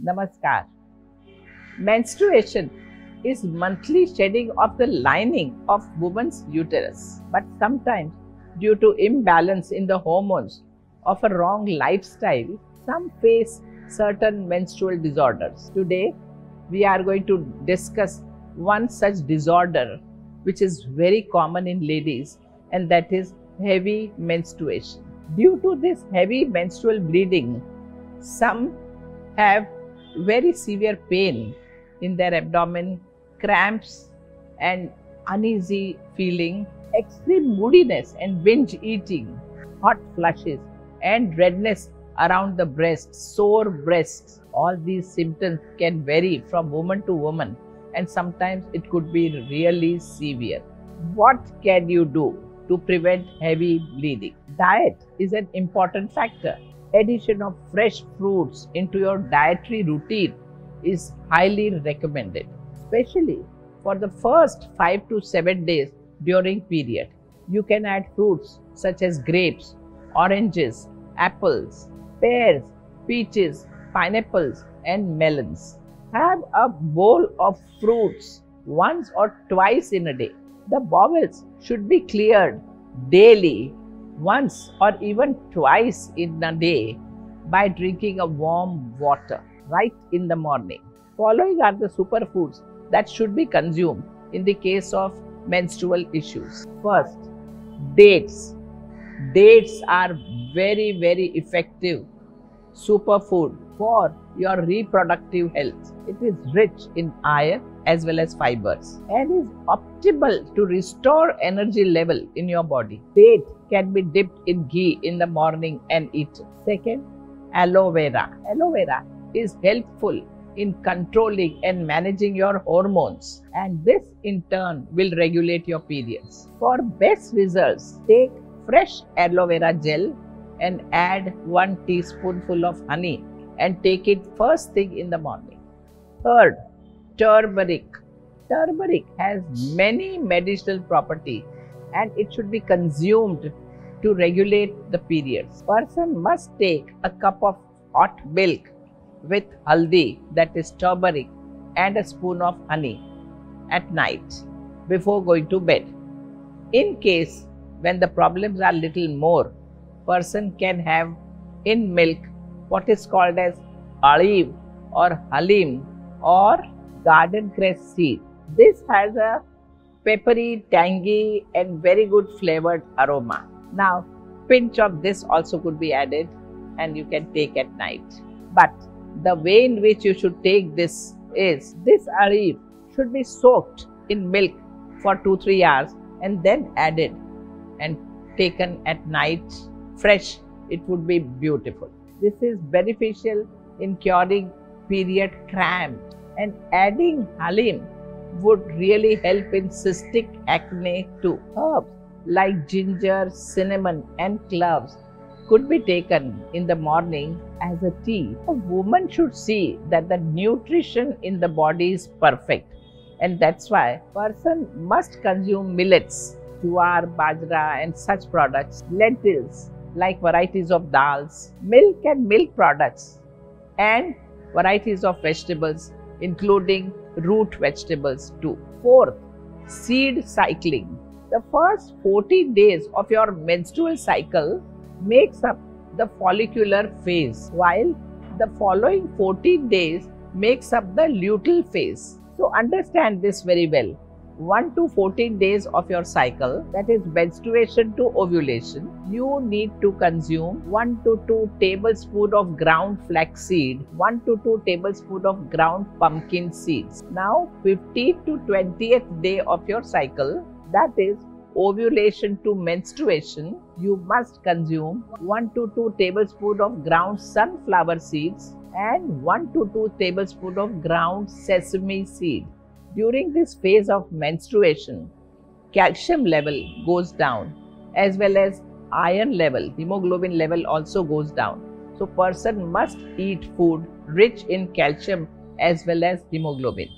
Namaskar. Menstruation is monthly shedding of the lining of woman's uterus. But sometimes, due to imbalance in the hormones of a wrong lifestyle, some face certain menstrual disorders. Today, we are going to discuss one such disorder which is very common in ladies, and that is heavy menstruation. Due to this heavy menstrual bleeding, some have very severe pain in their abdomen, cramps, and uneasy feeling, extreme moodiness and binge eating, hot flushes, and redness around the breast, sore breasts. All these symptoms can vary from woman to woman and sometimes it could be really severe. What can you do to prevent heavy bleeding? Diet is an important factor. Addition of fresh fruits into your dietary routine is highly recommended, especially for the first 5 to 7 days during period. You can add fruits such as grapes, oranges, apples, pears, peaches, pineapples and melons. Have a bowl of fruits once or twice in a day. The bowels should be cleared daily, once or even twice in a day by drinking a warm water right in the morning. Following are the superfoods that should be consumed in the case of menstrual issues. First, dates. Dates are very, very effective superfood for your reproductive health. It is rich in iron as well as fibers and is optimal to restore energy level in your body. Date can be dipped in ghee in the morning and eaten. Second, aloe vera. Aloe vera is helpful in controlling and managing your hormones and this in turn will regulate your periods. For best results, take fresh aloe vera gel and add 1 teaspoonful of honey and take it first thing in the morning. Third, turmeric. Turmeric has many medicinal properties and it should be consumed to regulate the periods. Person must take a cup of hot milk with haldi that is turmeric and a spoon of honey at night before going to bed. In case when the problems are little more, person can have in milk what is called as aliv or halim or garden cress seed. This has a peppery, tangy and very good flavored aroma. Now, pinch of this also could be added and you can take at night. But the way in which you should take this is this aliv should be soaked in milk for 2-3 hours and then added and taken at night fresh. It would be beautiful. This is beneficial in curing period cramps and adding halim would really help in cystic acne too. Herbs like ginger, cinnamon and cloves could be taken in the morning as a tea. A woman should see that the nutrition in the body is perfect and that's why person must consume millets, jowar, bajra and such products, lentils, like varieties of dals, milk and milk products, and varieties of vegetables, including root vegetables too. Fourth, seed cycling. The first 14 days of your menstrual cycle makes up the follicular phase, while the following 14 days makes up the luteal phase. So understand this very well. 1 to 14 days of your cycle, that is menstruation to ovulation, you need to consume 1 to 2 tablespoon of ground flaxseed, 1 to 2 tablespoon of ground pumpkin seeds. Now, 15th to 20th day of your cycle, that is ovulation to menstruation, you must consume 1 to 2 tablespoon of ground sunflower seeds and 1 to 2 tablespoon of ground sesame seed. During this phase of menstruation, calcium level goes down as well as iron level, hemoglobin level also goes down. So person must eat food rich in calcium as well as hemoglobin.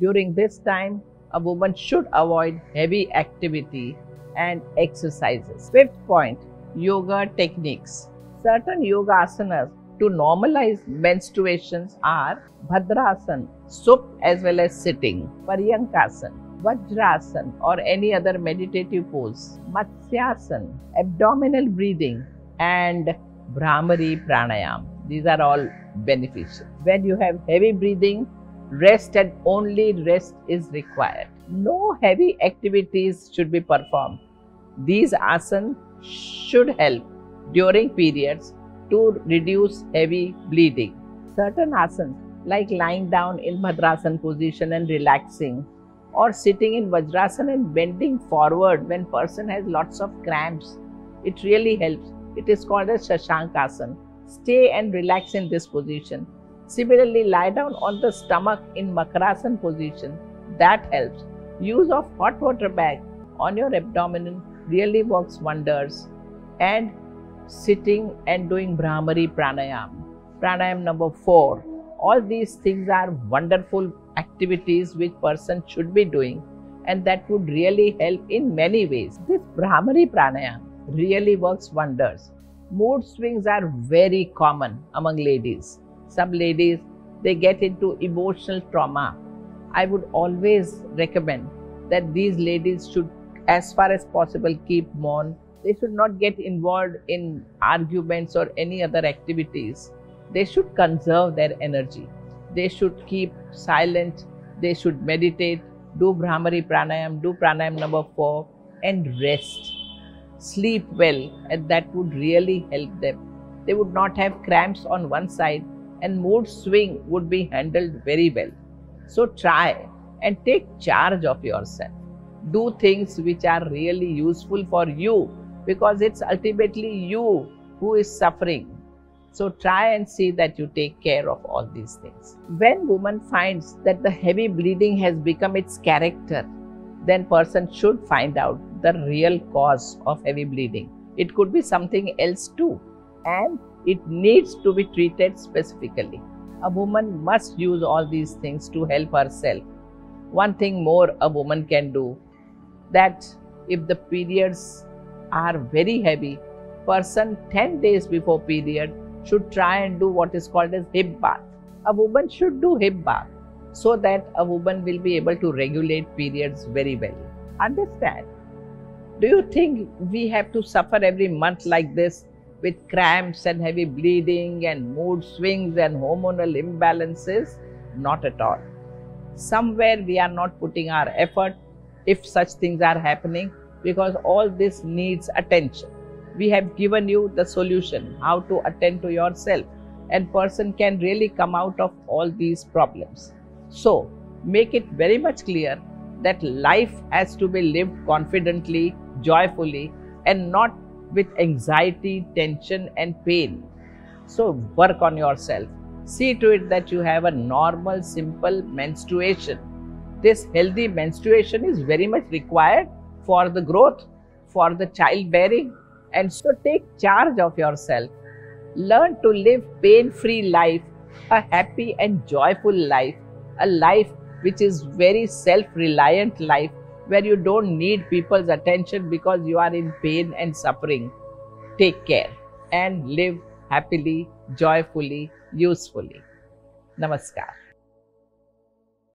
During this time, a woman should avoid heavy activity and exercises. Fifth point, yoga techniques. Certain yoga asanas to normalize menstruations are Bhadrasan, sup as well as sitting, Paryankasan, Vajrasan or any other meditative pose, Matsyasan, abdominal breathing, and Bhramari Pranayam. These are all beneficial. When you have heavy breathing, rest and only rest is required. No heavy activities should be performed. These asanas should help during periods to reduce heavy bleeding. Certain asanas like lying down in Bhadrasan position and relaxing or sitting in Vajrasan and bending forward when person has lots of cramps. It really helps. It is called as Shashankasana. Stay and relax in this position. Similarly, lie down on the stomach in Makarasana position. That helps. Use of hot water bag on your abdomen really works wonders. And sitting and doing Bhramari Pranayam. Pranayam number four. All these things are wonderful activities which person should be doing and that would really help in many ways. This Bhramari Pranayam really works wonders. Mood swings are very common among ladies. Some ladies they get into emotional trauma. I would always recommend that these ladies should as far as possible keep mum. They should not get involved in arguments or any other activities. They should conserve their energy. They should keep silent. They should meditate, do Bhramari Pranayam, do Pranayam number four, and rest. Sleep well, and that would really help them. They would not have cramps on one side, and mood swing would be handled very well. So try and take charge of yourself do things which are really useful for you because it's ultimately you who is suffering. So try and see that you take care of all these things. When woman finds that the heavy bleeding has become its character then person should find out the real cause of heavy bleeding. It could be something else too. And it needs to be treated specifically. A woman must use all these things to help herself. One thing more a woman can do that if the periods are very heavy, person 10 days before period should try and do what is called as hip bath. A woman should do hip bath so that a woman will be able to regulate periods very well. Understand? Do you think we have to suffer every month like this with cramps and heavy bleeding and mood swings and hormonal imbalances? Not at all. Somewhere we are not putting our effort if such things are happening because all this needs attention. We have given you the solution how to attend to yourself. And person can really come out of all these problems. So make it very much clear that life has to be lived confidently joyfully and not with anxiety tension and pain. So work on yourself. See to it that you have a normal simple menstruation. This healthy menstruation is very much required for the growth, for the childbearing. And so take charge of yourself. Learn to live pain-free life, a happy and joyful life, a life which is very self-reliant life where you don't need people's attention because you are in pain and suffering. Take care and live happily, joyfully, usefully. Namaskar.